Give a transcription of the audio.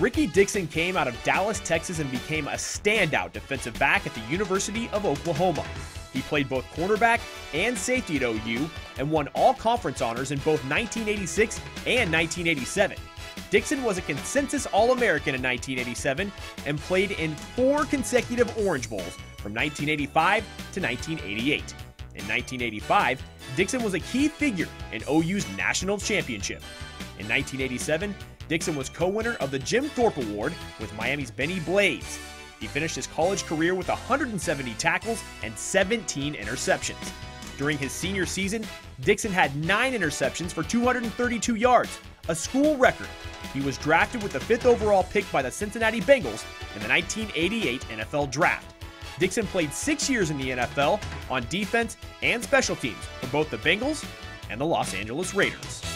Rickey Dixon came out of Dallas, Texas, and became a standout defensive back at the University of Oklahoma. He played both cornerback and safety at OU and won all conference honors in both 1986 and 1987. Dixon was a consensus All American in 1987 and played in four consecutive Orange Bowls from 1985 to 1988. In 1985, Dixon was a key figure in OU's national championship. In 1987, Dixon was co winner of the Jim Thorpe Award with Miami's Bennie Blades. He finished his college career with 170 tackles and 17 interceptions. During his senior season, Dixon had nine interceptions for 232 yards, a school record. He was drafted with the fifth overall pick by the Cincinnati Bengals in the 1988 NFL Draft. Dixon played six years in the NFL on defense and special teams for both the Bengals and the Los Angeles Raiders.